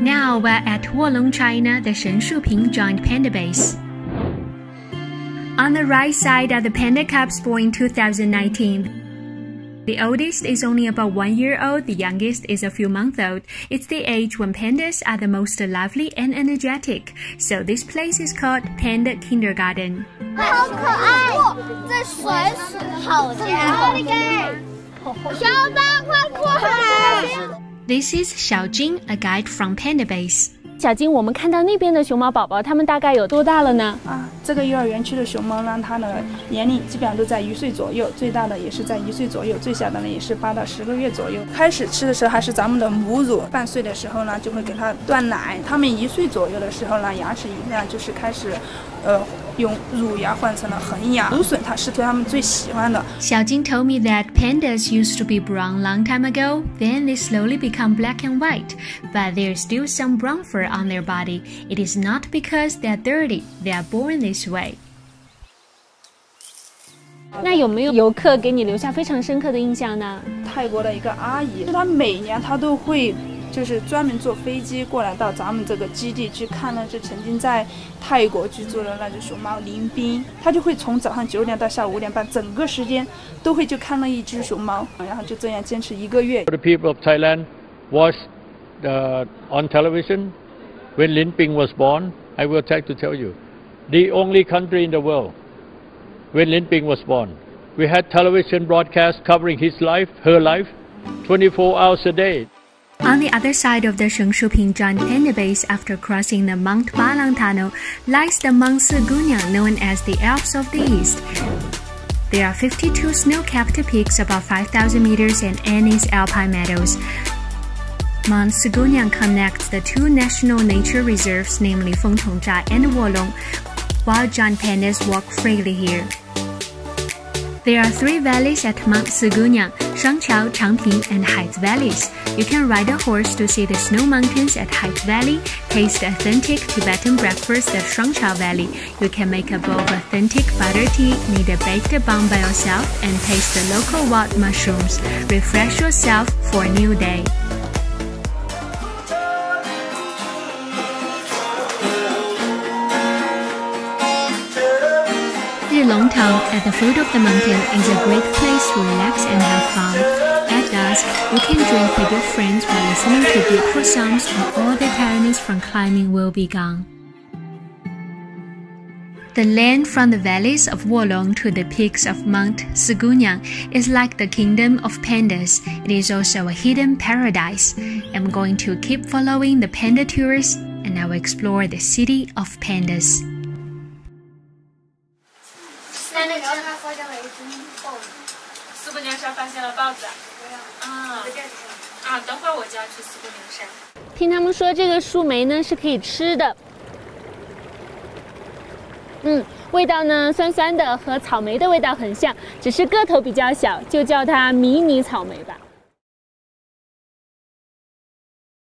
Now we're at Wolong, China, the Shenshu Giant Panda Base. On the right side are the panda cubs born in 2019. The oldest is only about one year old, the youngest is a few months old. It's the age when pandas are the most lively and energetic. So this place is called Panda Kindergarten.！this is Xiao Jin, a guide from Panda Base. 小金，我们看到那边的熊猫宝宝，它们大概有多大了呢？啊，这个幼儿园区的熊猫呢，它的年龄基本上都在一岁左右，最大的也是在一岁左右，最小的呢也是八到十个月左右。开始吃的时候还是咱们的母乳，半岁的时候呢就会给它断奶。它们一岁左右的时候呢，牙齿一样就是开始，呃。用乳牙换成了恒牙，芦笋它是他们最喜欢的。小金 told me that pandas used to be brown long time ago, then they slowly become black and white, but there's still some brown fur on their body. It is not because they are dirty; they are born this way. 那有没有游客给你留下非常深刻的印象呢？泰国的一个阿姨，她每年她都会。就是专门坐飞机过来到咱们这个基地去看那只曾经在泰国居住的那只熊猫林冰，他就会从早上九点到下午五点半，整个时间都会就看了一只熊猫，然后就这样坚持一个月。The people of Thailand watched the on television when Lin Ping was born. I will try to tell you, the only country in the world when Lin Ping was born, we had television broadcast covering his life, her life, 24 hours a day. On the other side of the Shenshuping Giant Panda Base after crossing the Mount Balang Tunnel lies the Mount Siguniang known as the Alps of the East. There are 52 snow-capped peaks about 5,000 meters and Annie's alpine meadows. Mount connects the two national nature reserves, namely Fengtongzhai and Wolong, while giant pandas walk freely here. There are three valleys at Mount Siguniang, Shuangqiao, Changping, and Haizi valleys. You can ride a horse to see the snow mountains at Haizi Valley, taste authentic Tibetan breakfast at Shuangqiao Valley. You can make a bowl of authentic butter tea, knead a baked bun by yourself, and taste the local wild mushrooms. Refresh yourself for a new day. Longtown at the foot of the mountain is a great place to relax and have fun. At dusk, you can drink with your friends while listening to beautiful songs and all the tiredness from climbing will be gone. The land from the valleys of Wolong to the peaks of Mount Siguniang is like the kingdom of pandas. It is also a hidden paradise. I'm going to keep following the panda tourists and I will explore the city of pandas. 四姑娘山发现了豹子。啊啊！等会儿我就要去四姑娘山。听他们说，这个树莓呢是可以吃的。嗯，味道呢酸酸的，和草莓的味道很像，只是个头比较小，就叫它迷你草莓吧。